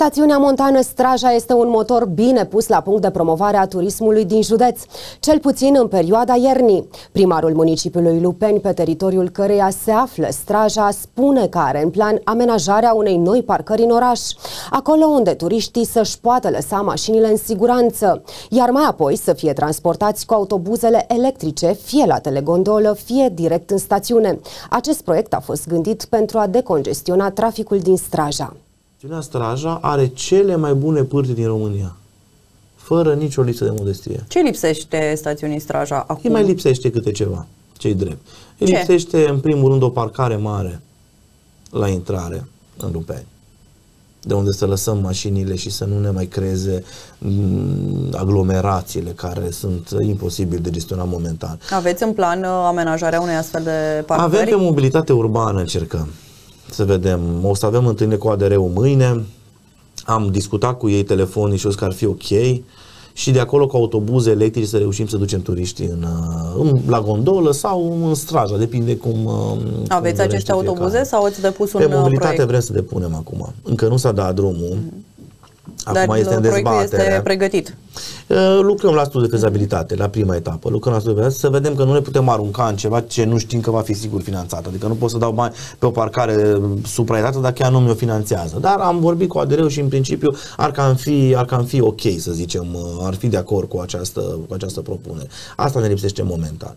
Stațiunea Montană Straja este un motor bine pus la punct de promovare a turismului din județ, cel puțin în perioada iernii. Primarul municipiului Lupeni, pe teritoriul căreia se află Straja, spune că are în plan amenajarea unei noi parcări în oraș, acolo unde turiștii să-și poată lăsa mașinile în siguranță, iar mai apoi să fie transportați cu autobuzele electrice, fie la telegondolă, fie direct în stațiune. Acest proiect a fost gândit pentru a decongestiona traficul din Straja. Stațiunea Straja are cele mai bune pârtii din România. Fără nicio lipsă de modestie. Ce lipsește stațiunii Straja acum? Îi mai lipsește câte ceva, cei drept. Îi Ce? lipsește, în primul rând, o parcare mare la intrare în Lupeni. De unde să lăsăm mașinile și să nu ne mai creeze mm, aglomerațiile care sunt imposibil de gestionat momentan. Aveți în plan uh, amenajarea unei astfel de parcări? Avem pe mobilitate urbană, încercăm să vedem. O să avem întâlnire cu ADR-ul mâine. Am discutat cu ei telefonic și au zis că ar fi ok. Și de acolo cu autobuze electrice să reușim să ducem turiștii în, uh, în, la gondolă sau în straja, depinde cum uh, cum Aveți dorește aceste fiecare. autobuze sau ați depus un Pe uh, mobilitate proiect? vrem să depunem acum. Încă nu s-a dat drumul. Acum Dar este în uh, proiectul dezbatere. este pregătit. Uh, Lucrăm la studiu de fezabilitate, la prima etapă. Lucrăm la studiu de fezabilitate să vedem că nu ne putem arunca în ceva ce nu știm că va fi sigur finanțat. Adică nu pot să dau bani pe o parcare supraetată dacă ea nu mi-o finanțează. Dar am vorbit cu adr și în principiu ar cam, fi, ar cam fi ok, să zicem, uh, ar fi de acord cu această, cu această propunere. Asta ne lipsește momentan.